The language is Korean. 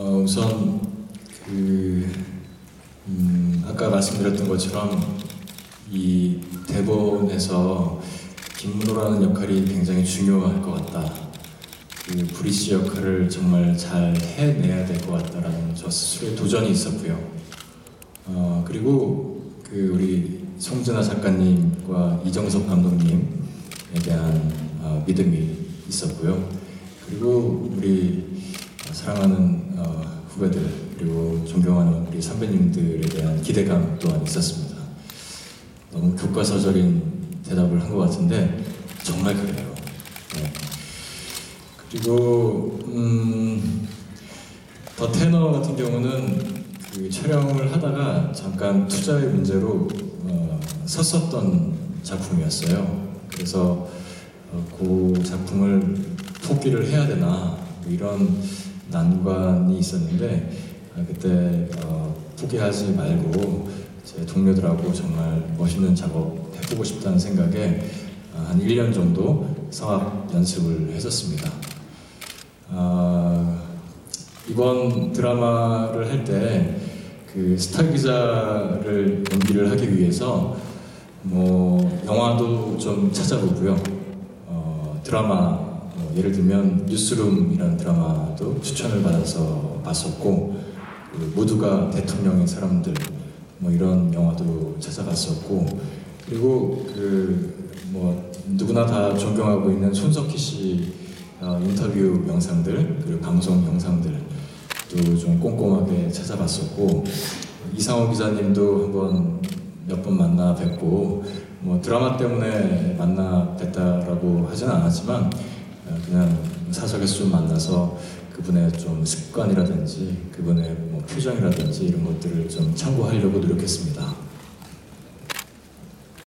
어, 우선 그 음, 아까 말씀드렸던 것처럼 이 대본에서 김문호라는 역할이 굉장히 중요할 것 같다. 그 브리시 역할을 정말 잘 해내야 될 것 같다라는 저 스스로의 도전이 있었고요. 어, 그리고 그 우리 송진아 작가님과 이정석 감독님에 대한 어, 믿음이 있었고요. 그리고 우리 사랑하는 어, 후배들 그리고 존경하는 우리 선배님들에 대한 기대감 또한 있었습니다. 너무 교과서적인 대답을 한 것 같은데 정말 그래요. 네. 그리고 음, 더 테너 같은 경우는 그 촬영을 하다가 잠깐 투자의 문제로 어, 섰었던 작품이었어요. 그래서 어, 그 작품을 포기를 해야 되나 뭐 이런 난관이 있었는데 아, 그때 어, 포기하지 말고 제 동료들하고 정말 멋있는 작업 해보고 싶다는 생각에 아, 한 1년 정도 성악 연습을 했었습니다. 아, 이번 드라마를 할 때 그 스타 기자를 연기를 하기 위해서 뭐 영화도 좀 찾아보고요. 어, 드라마 뭐 예를 들면 뉴스룸이라는 드라마도 추천을 받아서 봤었고 그 모두가 대통령의 사람들 뭐 이런 영화도 찾아봤었고 그리고 그 뭐 누구나 다 존경하고 있는 손석희 씨 어, 인터뷰 영상들 그리고 방송 영상들도 좀 꼼꼼하게 찾아봤었고 이상호 기자님도 한번 몇 번 만나 뵙고 뭐 드라마 때문에 만나 뵀다라고 하지는 않았지만 어, 그냥 사석에서 좀 만나서 그분의 좀 습관이라든지 그분의 뭐 표정이라든지 이런 것들을 좀 참고하려고 노력했습니다.